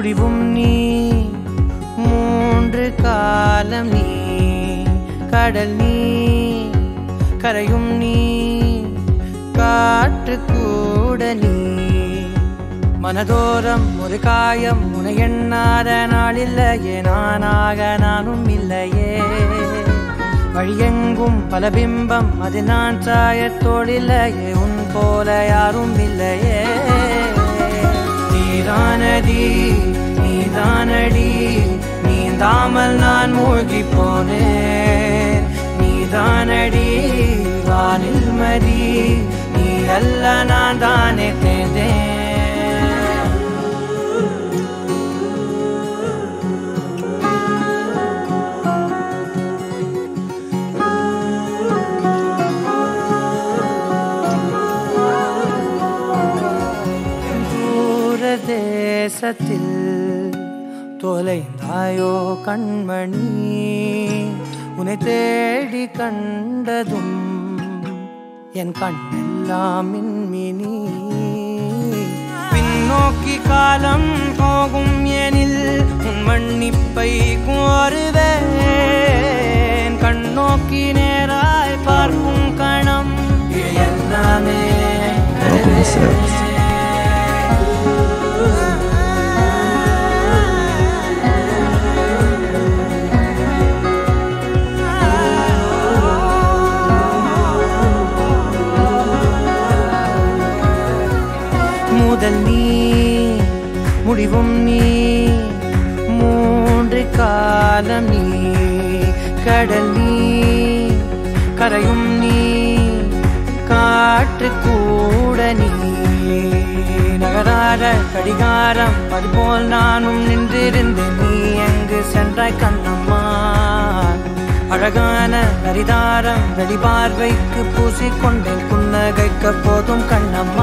முடிவும் நீ. மூன்று காலம் நீ. கடல் நீ. கரையும் நீ. காற்று கூட நீ. மனதோரம் ஒரு காயம் உன எண்ணாத நாள் இல்லையே. நானாக நானும் இல்லையே. வழியெங்கும் பல பிம்பம் அது நான் சாயத்தோடில்லையே உன் போல யாரும் இல்லையே. நீதானடி நீதானடி நீந்தாமல் நான் மூழ்கி போனேன் நீதானடி வானில் மதி நீ அல்ல நான் தானே தேந்தேன் தேசத்தில் தொலைந்தாயோ கண்மணி? உன்னை தேடி கண்டதும் என் கண்ணெல்லாம் மின்மினி. பின்னோக்கி காலம் போகும் எனில் உன் மன்னிப்பை கோருவேன். கண்ணோக்கி நேராய் பார்க்கும் கணம். எல்லாமே முதல் நீ முடிவும் நீ மூன்று காலம் நீ கடல் நீ கரையும் நீ காற்று கூட நீ. நகராத கடிகாரம் அதுபோல் நானும் நின்றிருந்து நீ எங்கு சென்றாய் கண்ணம்மா? அழகான நரிதாரம் வெளிபார்வைக்கு பூசிக்கொண்டேன் புன்னகைக்க போதும் கண்ணம்மா.